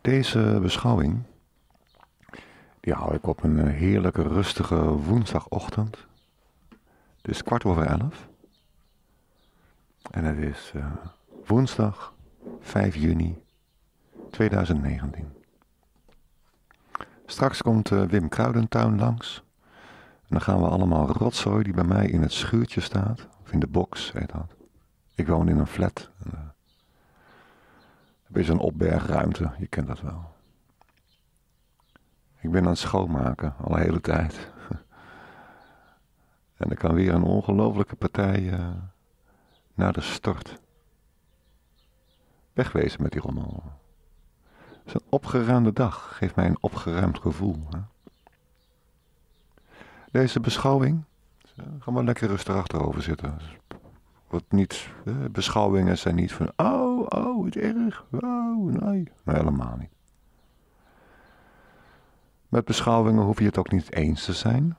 Deze beschouwing die hou ik op een eh, heerlijke rustige woensdagochtend. Het is kwart over elf. En het is uh, woensdag 5 juni 2019. Straks komt uh, Wim Kruidentuin langs. En dan gaan we allemaal rotzooi die bij mij in het schuurtje staat. Of in de box heet dat. Ik woon in een flat. En, er is een opbergruimte, je kent dat wel. Ik ben aan het schoonmaken, al een hele tijd. en er kan weer een ongelofelijke partij uh, naar de stort. Wegwezen met die rommel. Het een opgeruimde dag, geeft mij een opgeruimd gevoel. Hè? Deze beschouwing, ga maar lekker rustig achterover zitten. Wat niet, beschouwingen zijn niet van, oh, oh, het erg, oh, nee. Nee, helemaal niet. Met beschouwingen hoef je het ook niet eens te zijn.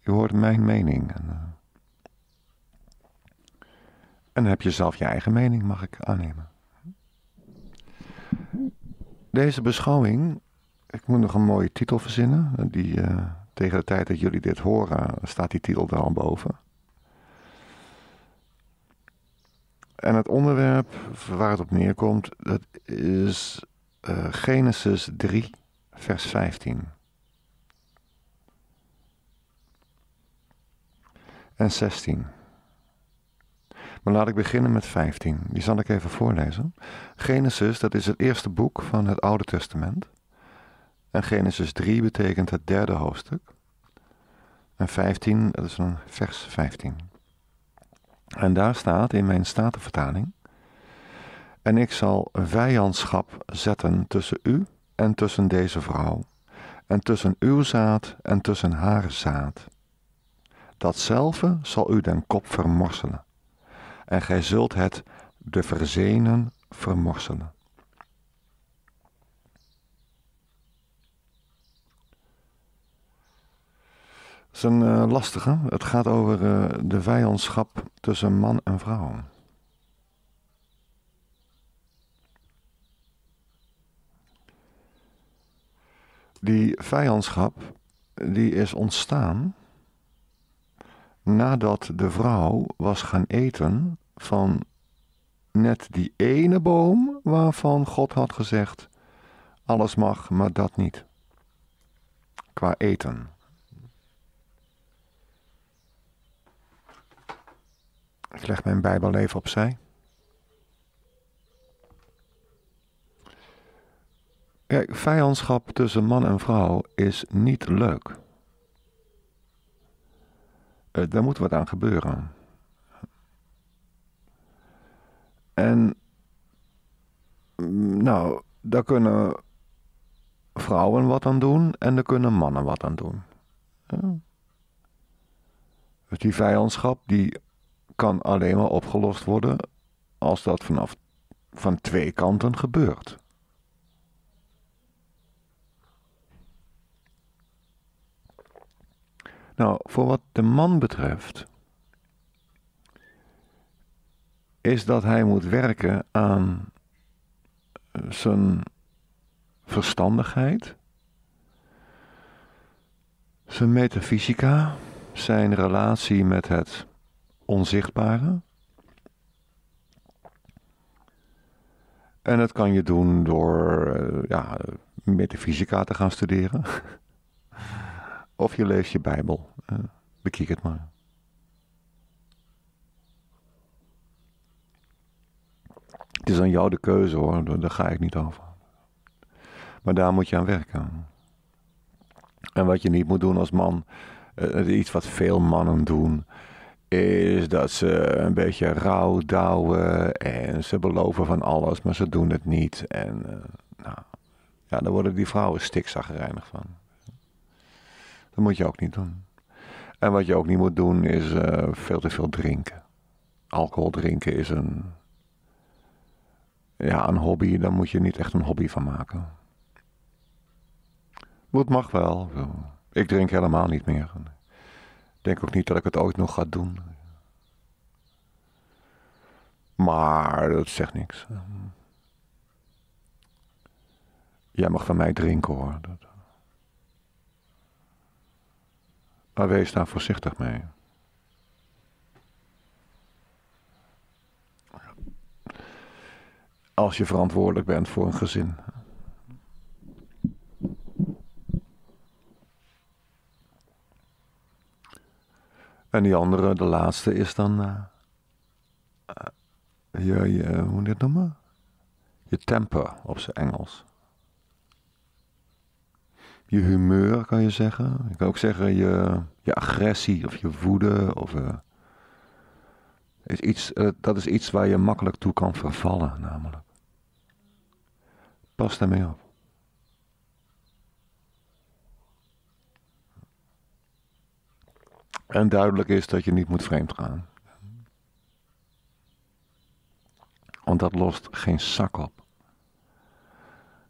je hoort mijn mening. En, uh, heb je zelf je eigen mening, mag ik aannemen. Deze beschouwing, ik moet nog een mooie titel verzinnen. Die, uh, tegen de tijd dat jullie dit horen, staat die titel er al boven. En het onderwerp waar het op neerkomt, dat is uh, Genesis 3, vers 15. En 16. Maar laat ik beginnen met 15. Die zal ik even voorlezen. Genesis, dat is het eerste boek van het Oude Testament. En Genesis 3 betekent het derde hoofdstuk. En 15, dat is een vers 15. En daar staat in mijn statenvertaling. En ik zal vijandschap zetten tussen u en tussen deze vrouw, en tussen uw zaad en tussen haar zaad. Datzelfde zal u den kop vermorselen, en gij zult het de verzenen vermorselen. Het is een uh, lastige. Het gaat over uh, de vijandschap tussen man en vrouw. Die vijandschap die is ontstaan nadat de vrouw was gaan eten van net die ene boom waarvan God had gezegd: alles mag, maar dat niet. Qua eten. Ik leg mijn Bijbel even opzij. Kijk, vijandschap tussen man en vrouw is niet leuk. Uh, daar moet wat aan gebeuren. En, mm, nou, daar kunnen vrouwen wat aan doen en daar kunnen mannen wat aan doen. Dus die vijandschap die kan alleen maar opgelost worden als dat vanaf van twee kanten gebeurt. Nou, voor wat de man betreft, is dat hij moet werken aan zijn verstandigheid, zijn metafysica, zijn relatie met het onzichtbare. En dat kan je doen door uh, ja, metafysica te gaan studeren. of je leest je Bijbel. Uh, bekijk het maar. Het is aan jou de keuze hoor, daar ga ik niet over. Maar daar moet je aan werken. En wat je niet moet doen als man, uh, iets wat veel mannen doen, is dat ze een beetje rauw douwen en ze beloven van alles, maar ze doen het niet. En uh, nou, ja, daar worden die vrouwen stikzaggerijnig van. Dat moet je ook niet doen. En wat je ook niet moet doen is uh, veel te veel drinken. Alcohol drinken is een, ja, een hobby, daar moet je niet echt een hobby van maken. Maar het mag wel. Ik drink helemaal niet meer. Denk ook niet dat ik het ooit nog ga doen. Maar dat zegt niks. Jij mag van mij drinken hoor. Maar wees daar voorzichtig mee. Als je verantwoordelijk bent voor een gezin. En die andere, de laatste, is dan. Uh, je, je, hoe moet je het noemen? Je temper op zijn Engels. Je humeur kan je zeggen. Je kan ook zeggen je, je agressie of je woede. Of, uh, is iets, dat is iets waar je makkelijk toe kan vervallen, namelijk. Pas daarmee op. En duidelijk is dat je niet moet vreemd gaan. Want dat lost geen zak op.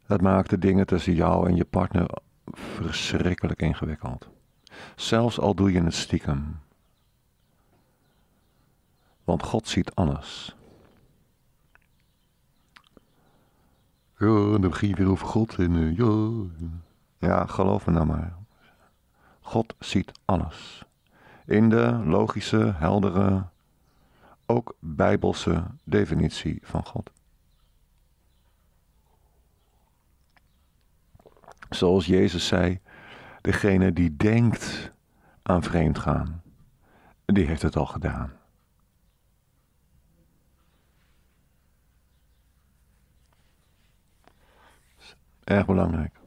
Dat maakt de dingen tussen jou en je partner verschrikkelijk ingewikkeld. Zelfs al doe je het stiekem. Want God ziet alles. Ja, dan begin je weer over God en uh, ja. Ja, geloof me nou maar. God ziet alles in de logische, heldere, ook bijbelse definitie van God. Zoals Jezus zei, degene die denkt aan vreemd gaan, die heeft het al gedaan. Erg belangrijk.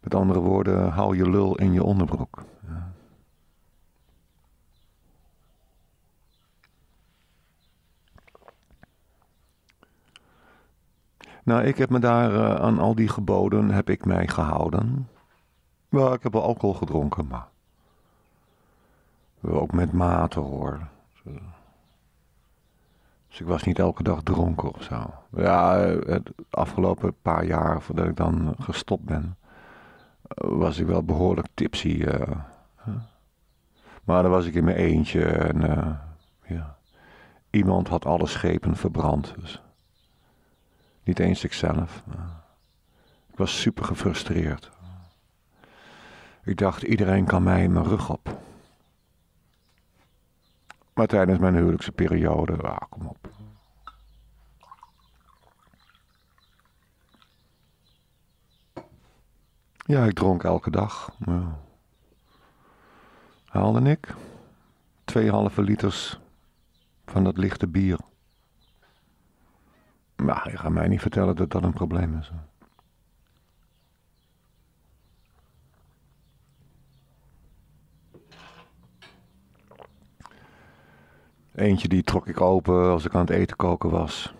Met andere woorden, hou je lul in je onderbroek. Ja. Nou, ik heb me daar uh, aan al die geboden heb ik mij gehouden. Ja, ik heb wel alcohol gedronken, maar ook met mate hoor. Dus ik was niet elke dag dronken of zo. Ja, het afgelopen paar jaar voordat ik dan gestopt ben, was ik wel behoorlijk tipsy. Maar dan was ik in mijn eentje en ja. iemand had alle schepen verbrand. Dus niet eens ikzelf. Ik was super gefrustreerd. Ik dacht, iedereen kan mij mijn rug op. Maar tijdens mijn huwelijkse periode, ah, kom op. Ja, ik dronk elke dag. Ja. Haalde ik twee halve liters van dat lichte bier. Maar je gaat mij niet vertellen dat dat een probleem is. Eentje die trok ik open als ik aan het eten koken was.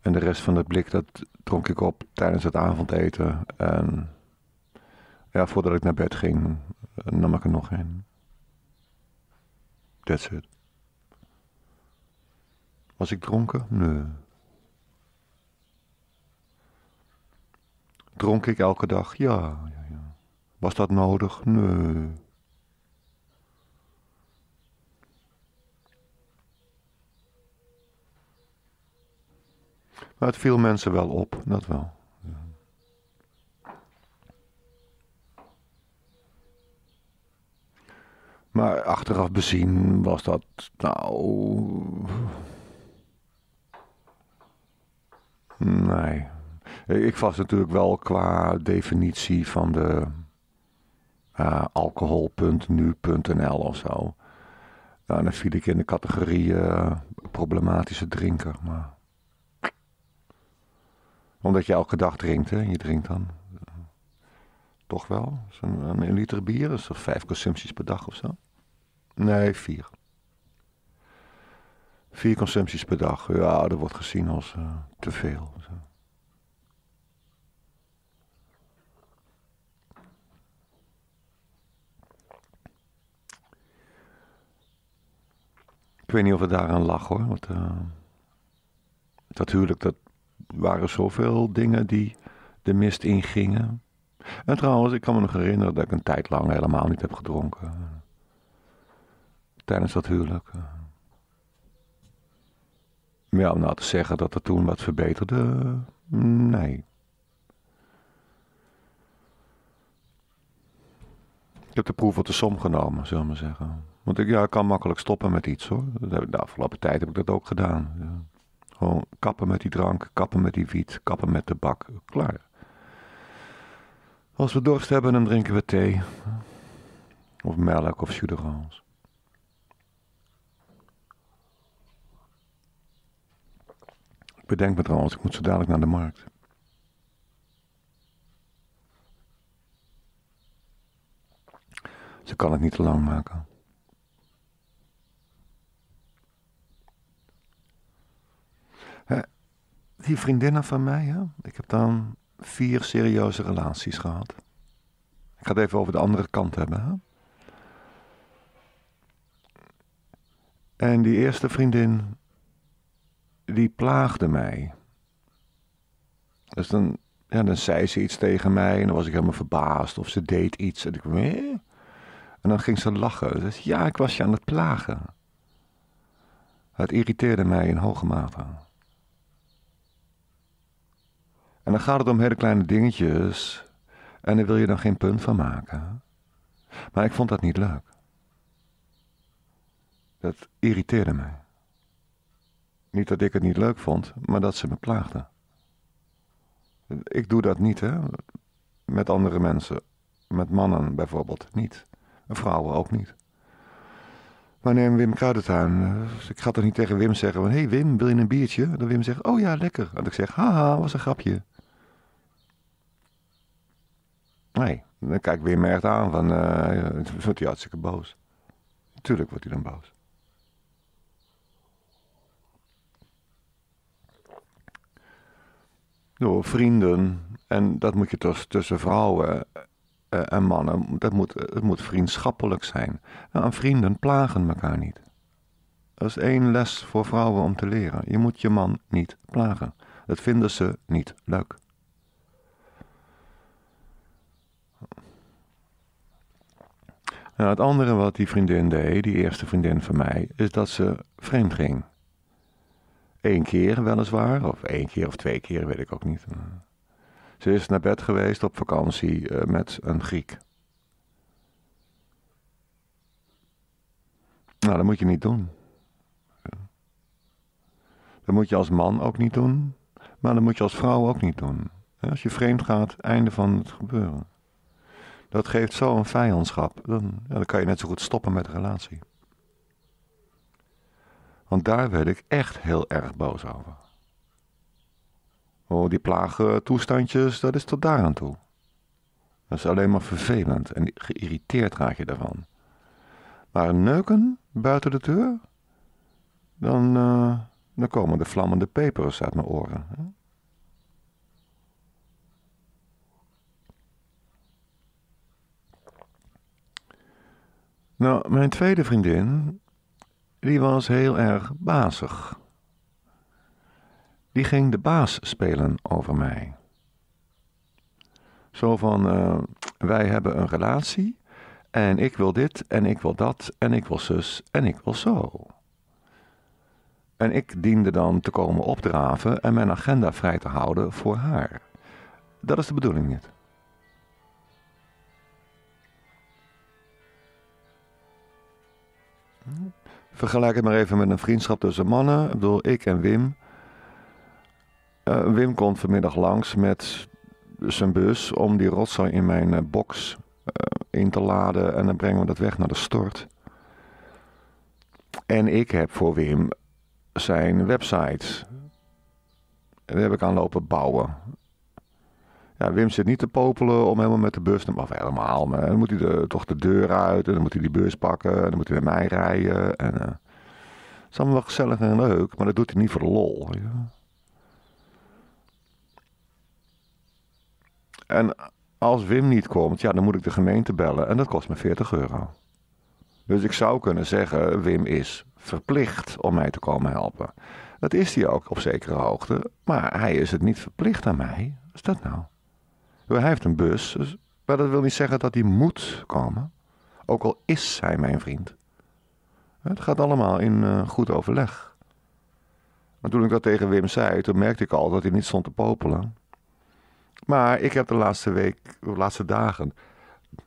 En de rest van het blik dat dronk ik op tijdens het avondeten. En ja, voordat ik naar bed ging, nam ik er nog een. That's it. Was ik dronken? Nee. Dronk ik elke dag? Ja, ja, ja. Was dat nodig? Nee. Maar het viel mensen wel op, dat wel. Maar achteraf bezien was dat, nou, Nee. Ik was natuurlijk wel qua definitie van de uh, alcohol.nu.nl of zo. Nou, dan viel ik in de categorie uh, problematische drinker. Maar... Omdat je elke dag drinkt, hè? Je drinkt dan. toch wel? Een, een liter bier is toch vijf consumpties per dag of zo? Nee, vier. Vier consumpties per dag, ja, dat wordt gezien als uh, te veel. Ik weet niet of het daaraan lag hoor. Want, uh, dat huwelijk, dat waren zoveel dingen die de mist ingingen. En trouwens, ik kan me nog herinneren dat ik een tijd lang helemaal niet heb gedronken. Tijdens dat huwelijk. Ja, om nou te zeggen dat er toen wat verbeterde, Nee. Ik heb de proef op de som genomen, zullen we maar zeggen. Want ik, ja, ik kan makkelijk stoppen met iets hoor. De afgelopen tijd heb ik dat ook gedaan. Ja. Gewoon kappen met die drank, kappen met die wiet, kappen met de bak. Klaar. Als we dorst hebben, dan drinken we thee. Of melk of suderans. Ik bedenk me trouwens, ik moet zo dadelijk naar de markt. Ze kan het niet te lang maken. die vriendinnen van mij, hè? ik heb dan vier serieuze relaties gehad. Ik ga het even over de andere kant hebben. Hè? En die eerste vriendin, die plaagde mij. Dus dan, ja, dan zei ze iets tegen mij en dan was ik helemaal verbaasd. Of ze deed iets en ik? En dan ging ze lachen. Dus ja, ik was je aan het plagen. Het irriteerde mij in hoge mate. En dan gaat het om hele kleine dingetjes. En daar wil je dan geen punt van maken. Maar ik vond dat niet leuk. Dat irriteerde mij. Niet dat ik het niet leuk vond, maar dat ze me plaagde. Ik doe dat niet, hè. Met andere mensen. Met mannen bijvoorbeeld niet. En vrouwen ook niet. Maar neem Wim Kruidentuin. Ik ga toch niet tegen Wim zeggen van... Hé hey Wim, wil je een biertje? Dan Wim zegt, oh ja, lekker. En ik zeg, haha, was een grapje. Nee, dan kijk Wim echt aan van... Uh, wordt hij hartstikke boos. Tuurlijk wordt hij dan boos. Door vrienden, en dat moet je dus tussen vrouwen uh, en mannen, dat moet, het moet vriendschappelijk zijn. Nou, vrienden plagen elkaar niet. Dat is één les voor vrouwen om te leren. Je moet je man niet plagen. Dat vinden ze niet leuk. Nou, het andere wat die vriendin deed, die eerste vriendin van mij, is dat ze vreemd ging. Eén keer weliswaar, of één keer of twee keer, weet ik ook niet. Ze is naar bed geweest op vakantie uh, met een Griek. Nou, dat moet je niet doen. Dat moet je als man ook niet doen, maar dat moet je als vrouw ook niet doen. Als je vreemd gaat, einde van het gebeuren. Dat geeft zo'n vijandschap. Dan, ja, dan kan je net zo goed stoppen met de relatie. Want daar werd ik echt heel erg boos over. Oh, die plaagtoestandjes, dat is tot daar aan toe. Dat is alleen maar vervelend en geïrriteerd raak je daarvan. Maar neuken buiten de deur, dan, uh, dan komen de vlammende pepers uit mijn oren. Hè? Nou, mijn tweede vriendin, die was heel erg bazig. Die ging de baas spelen over mij. Zo van, uh, wij hebben een relatie en ik wil dit en ik wil dat en ik wil zus en ik wil zo. En ik diende dan te komen opdraven en mijn agenda vrij te houden voor haar. Dat is de bedoeling niet. Vergelijk het maar even met een vriendschap tussen mannen. Ik bedoel, ik en Wim. Uh, Wim komt vanmiddag langs met zijn bus om die rotzooi in mijn uh, box uh, in te laden. En dan brengen we dat weg naar de stort. En ik heb voor Wim zijn website. Daar heb ik aan lopen bouwen. Ja, Wim zit niet te popelen om helemaal met de bus. Of helemaal, maar dan moet hij toch de deur uit. En dan moet hij die bus pakken. En dan moet hij naar mij rijden. En, het is allemaal wel gezellig en leuk. Maar dat doet hij niet voor de lol. En als Wim niet komt, ja, dan moet ik de gemeente bellen. En dat kost me 40 euro. Dus ik zou kunnen zeggen, Wim is verplicht om mij te komen helpen. Dat is hij ook op zekere hoogte. Maar hij is het niet verplicht aan mij. Wat is dat nou? Hij heeft een bus, dus, maar dat wil niet zeggen dat hij moet komen. Ook al is hij mijn vriend. Het gaat allemaal in uh, goed overleg. Maar toen ik dat tegen Wim zei, toen merkte ik al dat hij niet stond te popelen. Maar ik heb de laatste week, de laatste dagen,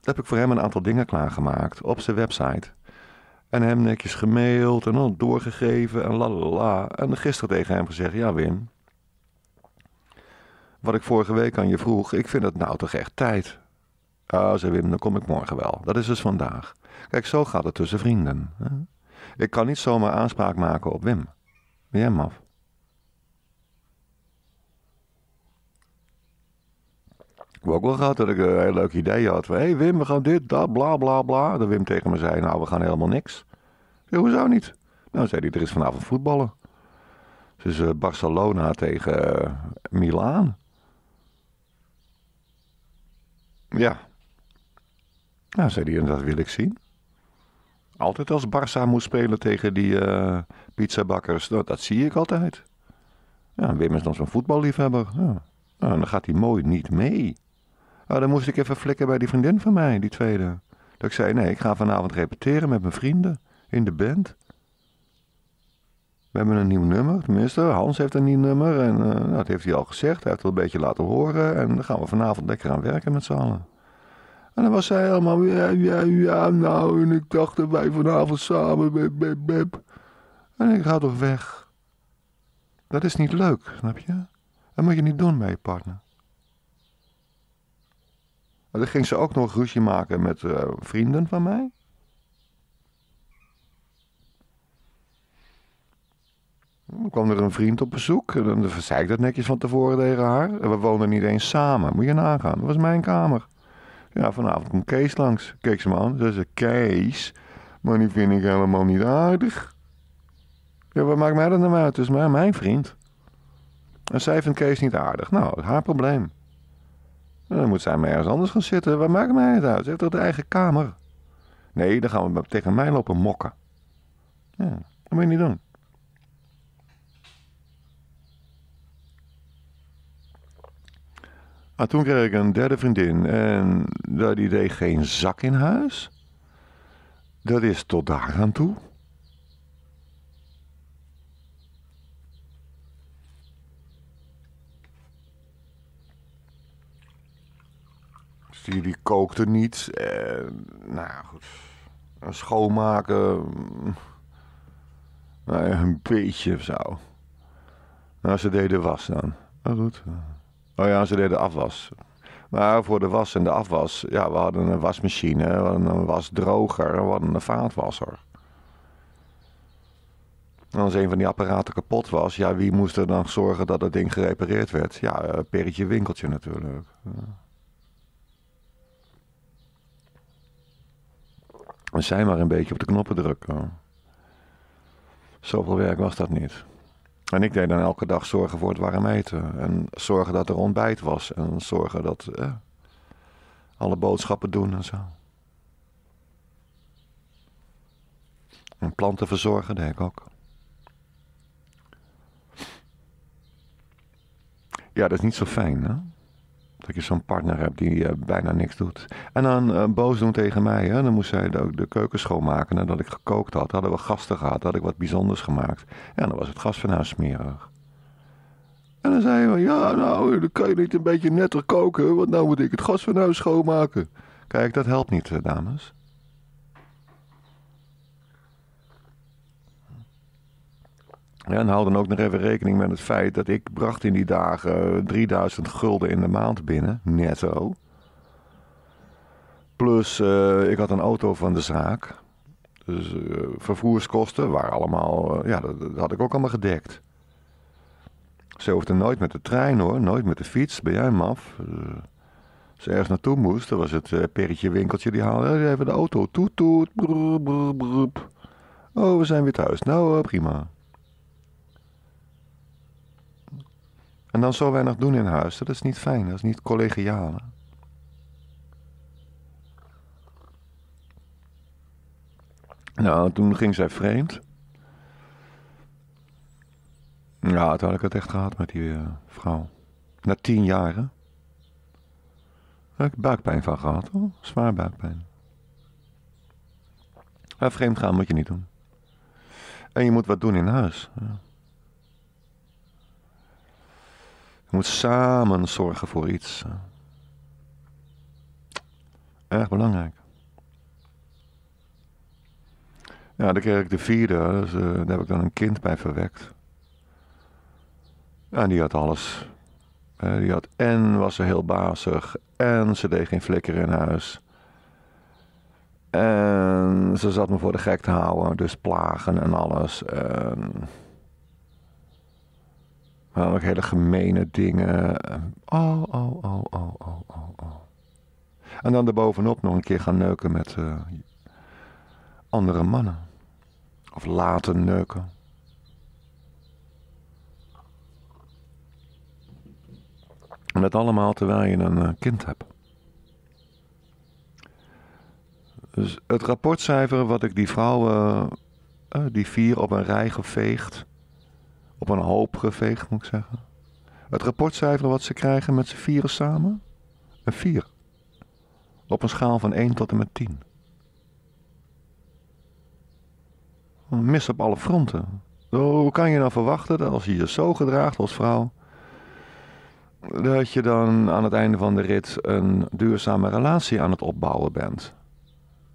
heb ik voor hem een aantal dingen klaargemaakt op zijn website. En hem netjes gemaild en dan doorgegeven en la. En gisteren tegen hem gezegd, ja Wim, wat ik vorige week aan je vroeg, ik vind het nou toch echt tijd. Ah, zei Wim, dan kom ik morgen wel. Dat is dus vandaag. Kijk, zo gaat het tussen vrienden. Hè? Ik kan niet zomaar aanspraak maken op Wim. Ben jij maf? Ik heb ook wel gehad dat ik een heel leuk idee had. Hé hey Wim, we gaan dit, dat, bla bla bla. Dat Wim tegen me zei, nou we gaan helemaal niks. Ja, hoezo niet? Nou zei hij, er is vanavond voetballen. Dus uh, Barcelona tegen uh, Milaan. Ja. Nou, zei hij, dat wil ik zien. Altijd als Barça moet spelen tegen die uh, pizzabakkers, dat, zie ik altijd. Ja, Wim is dan zo'n voetballiefhebber. Ja. Nou, dan gaat hij mooi niet mee. Nou, dan moest ik even flikken bij die vriendin van mij, die tweede. Dat ik zei, nee, ik ga vanavond repeteren met mijn vrienden in de band. We hebben een nieuw nummer, tenminste, Hans heeft een nieuw nummer en uh, dat heeft hij al gezegd. Hij heeft het een beetje laten horen en dan gaan we vanavond lekker aan werken met z'n allen. En dan was zij allemaal, ja, ja, ja, nou, en ik dacht dat wij vanavond samen, bep, bep, bep. En ik ga toch weg. Dat is niet leuk, snap je? Dat moet je niet doen bij je partner. En dan ging ze ook nog ruzie maken met uh, vrienden van mij. Dan kwam er een vriend op bezoek. En dan zei ik dat netjes van tevoren tegen haar. En we woonden niet eens samen. Moet je nagaan. Dat was mijn kamer. Ja, vanavond komt Kees langs. Keek ze me aan. Ze zei, Kees, maar die vind ik helemaal niet aardig. Ja, wat maakt mij dat nou uit? Het is maar mijn vriend. En zij vindt Kees niet aardig. Nou, haar probleem. Dan moet zij maar ergens anders gaan zitten. Wat maakt mij het uit? Ze heeft toch de eigen kamer? Nee, dan gaan we tegen mij lopen mokken. Ja, dat moet je niet doen. Maar toen kreeg ik een derde vriendin en dat die deed geen zak in huis. Dat is tot daar aan toe. Die, die kookte niet. En, nou goed. Schoonmaken. Nou, een beetje of zo. Nou, ze deden was dan. Maar goed. Oh ja, ze deden afwas. Maar voor de was en de afwas, ja, we hadden een wasmachine, we een wasdroger, we hadden een vaatwasser. En als een van die apparaten kapot was, ja, wie moest er dan zorgen dat het ding gerepareerd werd? Ja, uh, Perretje Winkeltje natuurlijk. Ja. En zij maar een beetje op de knoppen drukken. Zoveel werk was dat niet. En ik deed dan elke dag zorgen voor het warm eten. En zorgen dat er ontbijt was. En zorgen dat eh, alle boodschappen doen en zo. En planten verzorgen deed ik ook. Ja, dat is niet zo fijn, hè? Dat je zo'n partner hebt die uh, bijna niks doet. En dan uh, boos doen tegen mij. Hè? Dan moest zij de, de keuken schoonmaken nadat ik gekookt had. Hadden we gasten gehad, had ik wat bijzonders gemaakt. Ja, dan was het gas van smerig. En dan zei hij, ja nou, dan kan je niet een beetje netter koken, want nou moet ik het gas van schoonmaken. Kijk, dat helpt niet, eh, dames. En hou dan ook nog even rekening met het feit dat ik bracht in die dagen 3000 gulden in de maand binnen, netto. Plus, uh, ik had een auto van de zaak. Dus uh, vervoerskosten waren allemaal, uh, ja, dat, had ik ook allemaal gedekt. Ze hoefde nooit met de trein hoor, nooit met de fiets, ben jij maf. Als ze ergens naartoe moest, dan was het perretje winkeltje die haalde even de auto. Toet toet. Oh, we zijn weer thuis. Nou, prima. En dan zo weinig doen in huis, dat is niet fijn, dat is niet collegiaal. Nou, toen ging zij vreemd. Ja, toen had ik het echt gehad met die uh, vrouw. Na tien jaar, hè? Daar heb ik buikpijn van gehad, hoor. Zwaar buikpijn. Maar vreemd gaan moet je niet doen. En je moet wat doen in huis. Ja. Je moet samen zorgen voor iets. Erg belangrijk. Ja, dan kreeg ik de vierde, dus, uh, daar heb ik dan een kind bij verwekt. En die had alles. Uh, die had en was ze heel bazig, en ze deed geen flikker in huis. En ze zat me voor de gek te houden, dus plagen en alles. En... ook hele gemene dingen. Oh, oh, oh, oh, oh, oh, oh. En dan erbovenop nog een keer gaan neuken met uh, andere mannen. Of laten neuken. En dat allemaal terwijl je een uh, kind hebt. Dus het rapportcijfer wat ik die vrouwen, uh, die vier op een rij geveegd, op een hoop geveegd moet ik zeggen. Het rapportcijfer wat ze krijgen met z'n vieren samen, een vier. Op een schaal van 1 tot en met 10. Een mis op alle fronten. Hoe kan je nou verwachten dat als je je zo gedraagt als vrouw, dat je dan aan het einde van de rit een duurzame relatie aan het opbouwen bent?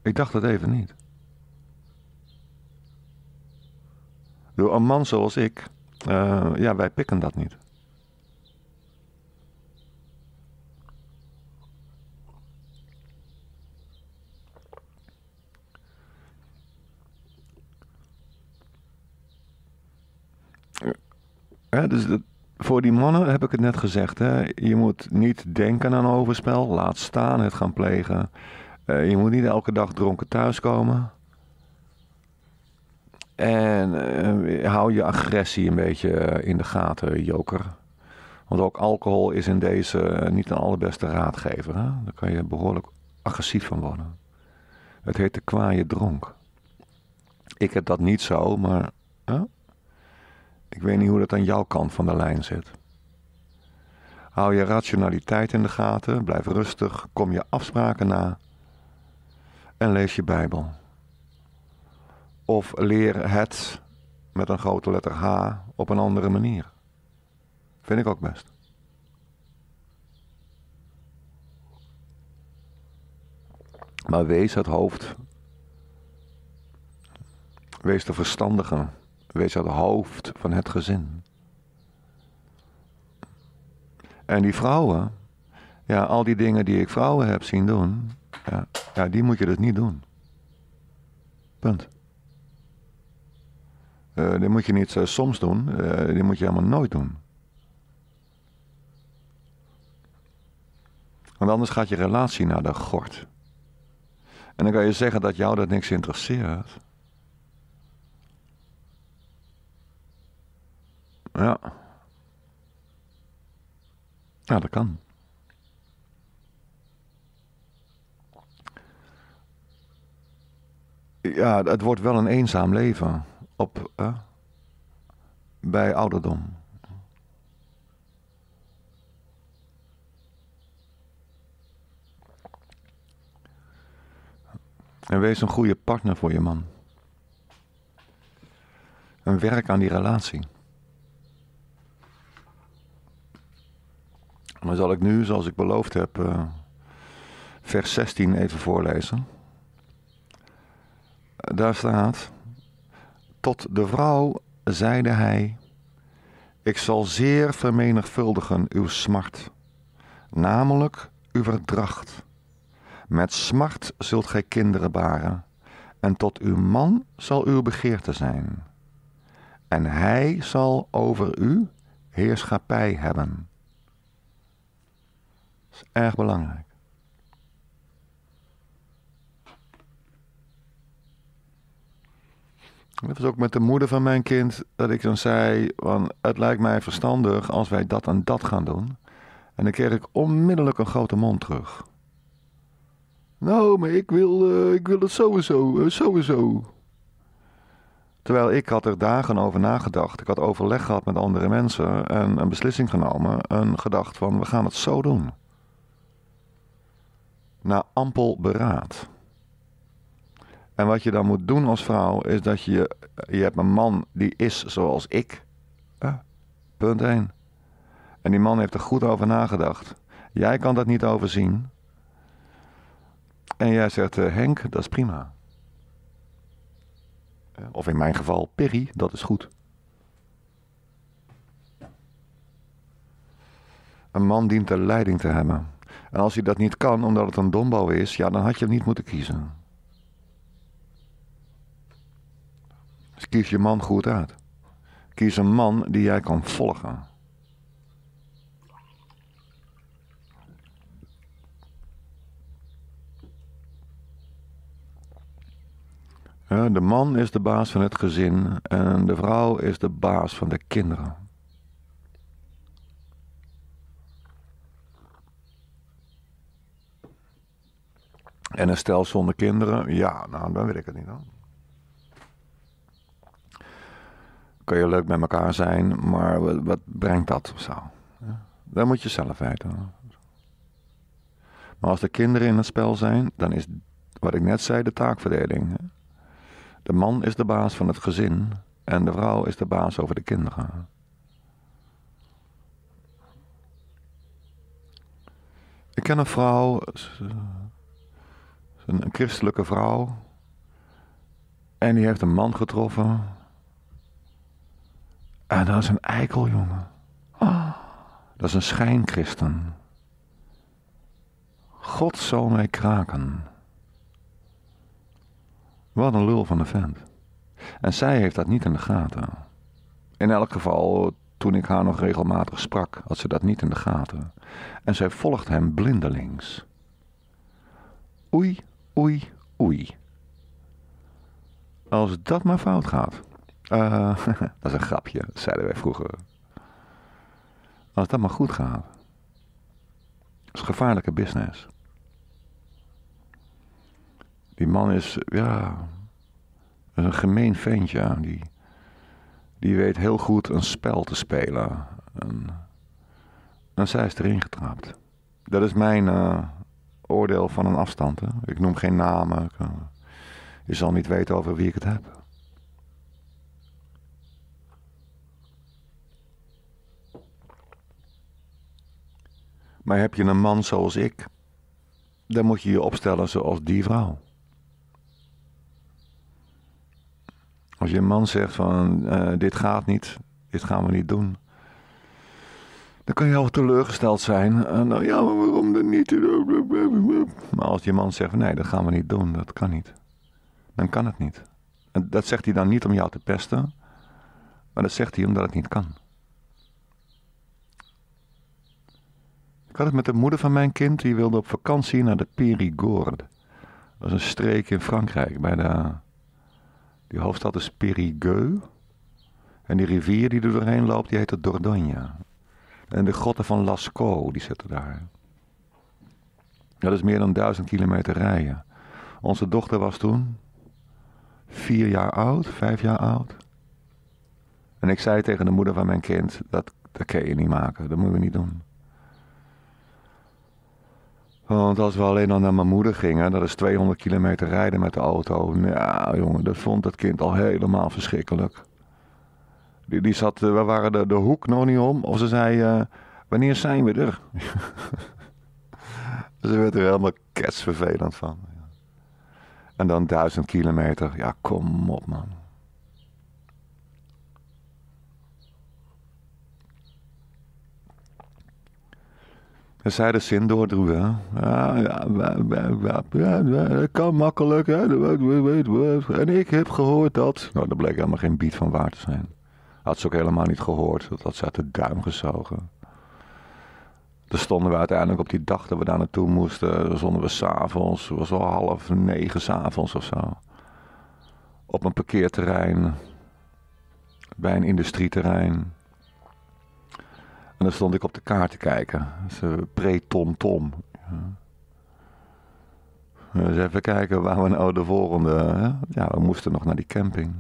Ik dacht het even niet. Door een man zoals ik, uh, ja, wij pikken dat niet. Hè, dus voor die mannen heb ik het net gezegd. Hè, je moet niet denken aan overspel. Laat staan het gaan plegen. Uh, je moet niet elke dag dronken thuiskomen. En uh, hou je agressie een beetje in de gaten, joker. Want ook alcohol is in deze niet een allerbeste raadgever. Hè? Daar kan je behoorlijk agressief van worden. Het heet de kwaaie dronk. Ik heb dat niet zo, maar... Ik weet niet hoe dat aan jouw kant van de lijn zit. Hou je rationaliteit in de gaten, blijf rustig, kom je afspraken na en lees je Bijbel. Of leer het met een grote letter H op een andere manier. Vind ik ook best. Maar wees het hoofd. Wees de verstandige Wees het hoofd van het gezin. En die vrouwen, ja, al die dingen die ik vrouwen heb zien doen, ja, ja die moet je dus niet doen. Punt. Uh, die moet je niet uh, soms doen, uh, die moet je helemaal nooit doen. Want anders gaat je relatie naar de gort. En dan kan je zeggen dat jou dat niks interesseert. Ja. Ja, dat kan. Ja, het wordt wel een eenzaam leven op, eh, bij ouderdom. En wees een goede partner voor je man. En werk aan die relatie. Dan zal ik nu, zoals ik beloofd heb, uh, vers 16 even voorlezen. Daar staat: Tot de vrouw zeide hij: Ik zal zeer vermenigvuldigen uw smart, namelijk uw verdracht. Met smart zult gij kinderen baren, en tot uw man zal uw begeerte zijn. En hij zal over u heerschappij hebben is erg belangrijk. Dat was ook met de moeder van mijn kind dat ik dan zei: van, Het lijkt mij verstandig als wij dat en dat gaan doen. En dan kreeg ik onmiddellijk een grote mond terug. Nou, maar ik wil, uh, ik wil het sowieso, uh, sowieso. Terwijl ik had er dagen over nagedacht. Ik had overleg gehad met andere mensen en een beslissing genomen. En gedacht van, we gaan het zo doen na ampel beraad. En wat je dan moet doen als vrouw is dat je, je hebt een man die is zoals ik. punt 1. En die man heeft er goed over nagedacht. Jij kan dat niet overzien. En jij zegt, uh, Henk, dat is prima. Of in mijn geval, Perry, dat is goed. Een man dient de leiding te hebben. En als hij dat niet kan, omdat het een dombouw is, ja, dan had je hem niet moeten kiezen. Kies je man goed uit. Kies een man die jij kan volgen. De man is de baas van het gezin en de vrouw is de baas van de kinderen. En een stel zonder kinderen, ja, nou dan weet ik het niet dan. Kan je leuk met elkaar zijn, maar wat, brengt dat of zo? Dat moet je zelf weten. Maar als de kinderen in het spel zijn, dan is wat ik net zei de taakverdeling. De man is de baas van het gezin en de vrouw is de baas over de kinderen. Ik ken een vrouw, een, christelijke vrouw, en die heeft een man getroffen. En dat is een eikeljongen. Oh, dat is een schijnchristen. God zal mij kraken. Wat een lul van een vent. En zij heeft dat niet in de gaten. In elk geval, toen ik haar nog regelmatig sprak, had ze dat niet in de gaten. En zij volgt hem blindelings. Oei, oei, oei. Als dat maar fout gaat. Uh, dat is een grapje, zeiden wij vroeger. Als dat maar goed gaat. Dat is gevaarlijke business. Die man is, ja, een gemeen ventje. Die, die weet heel goed een spel te spelen. En, en zij is erin getrapt. Dat is mijn uh, oordeel van een afstand. Hè. Ik noem geen namen. Ik, uh, je zal niet weten over wie ik het heb. Maar heb je een man zoals ik, dan moet je je opstellen zoals die vrouw. Als je een man zegt van uh, dit gaat niet, dit gaan we niet doen. Dan kan je al teleurgesteld zijn. Nou ja, maar waarom dan niet? Maar als je man zegt nee, dat gaan we niet doen, dat kan niet. Dan kan het niet. En dat zegt hij dan niet om jou te pesten. Maar dat zegt hij omdat het niet kan. Had het met de moeder van mijn kind. Die wilde op vakantie naar de Périgord. Dat is een streek in Frankrijk bij de die hoofdstad is Périgueux. En die rivier die er doorheen loopt, die heet de Dordogne. En de grotten van Lascaux, die zitten daar. Dat is meer dan duizend kilometer rijden. Onze dochter was toen vier jaar oud, vijf jaar oud. En ik zei tegen de moeder van mijn kind, dat, dat kan je niet maken, dat moeten we niet doen. Want als we alleen al naar mijn moeder gingen, dat is 200 kilometer rijden met de auto. Ja, jongen, dat vond het kind al helemaal verschrikkelijk. Die, die zat, eh, we waren de, de hoek nog niet om. Of ze zei, uh, wanneer zijn we er? ze werd er helemaal ketsvervelend van. En dan duizend kilometer. Ja, kom op man. En zij de zin doordroegen. Ja, ja, ja, dat kan makkelijk. En ik heb gehoord dat... Nou, dat bleek helemaal geen bied van waar te zijn. Had ze ook helemaal niet gehoord. Dat had ze uit de duim gezogen. Toen stonden we uiteindelijk op die dag dat we daar naartoe moesten. Stonden we s'avonds. Het was al half negen s'avonds of zo. Op een parkeerterrein. Bij een industrieterrein. En dan stond ik op de kaart te kijken. Pre-tom-tom. Ja. Dus even kijken waar we nou de volgende... Ja, we moesten nog naar die camping.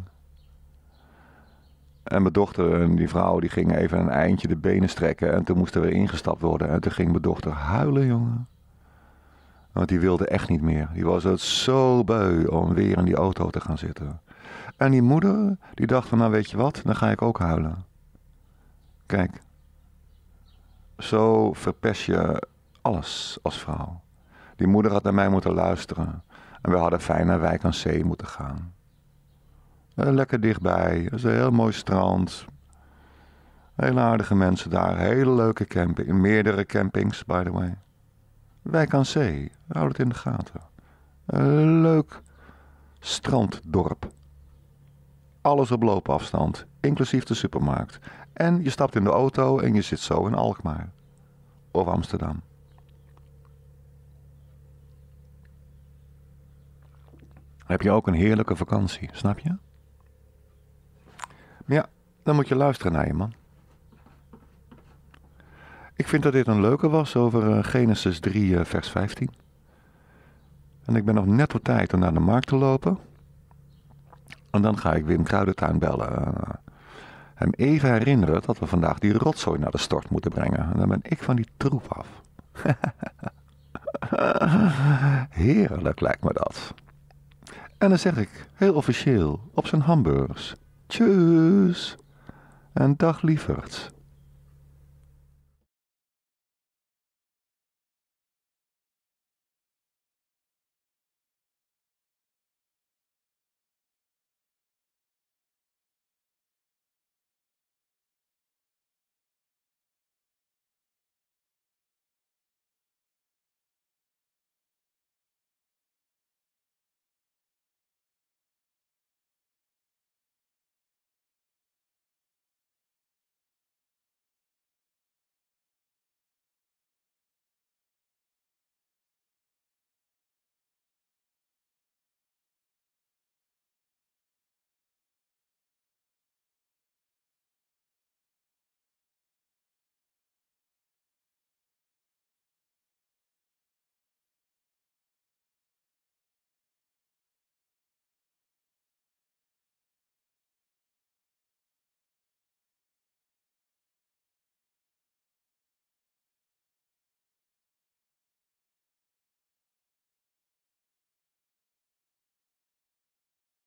En mijn dochter en die vrouw die gingen even een eindje de benen strekken. En toen moesten we ingestapt worden. En toen ging mijn dochter huilen, jongen. Want die wilde echt niet meer. Die was het zo beu om weer in die auto te gaan zitten. En die moeder, die dacht van nou weet je wat, dan ga ik ook huilen. Kijk, Zo verpest je alles als vrouw. Die moeder had naar mij moeten luisteren. En we hadden fijn naar Wijk aan Zee moeten gaan. Eh, lekker dichtbij. Het is een heel mooi strand. Hele aardige mensen daar. Hele leuke camping. Meerdere campings, by the way. Wijk aan Zee. Houd het in de gaten. Een leuk stranddorp. Alles op loopafstand, inclusief de supermarkt. En je stapt in de auto en je zit zo in Alkmaar. Of Amsterdam. Heb je ook een heerlijke vakantie, snap je? Ja, dan moet je luisteren naar je man. Ik vind dat dit een leuke was over eh, Genesis 3, eh, vers 15. En ik ben nog net op tijd om naar de markt te lopen. En dan ga ik Wim Kruidentuin bellen. Hem even herinneren dat we vandaag die rotzooi naar de stort moeten brengen. En dan ben ik van die troep af. Heerlijk lijkt me dat. En dan zeg ik, heel officieel, op zijn hamburgers. Tjus. En dag lieverd.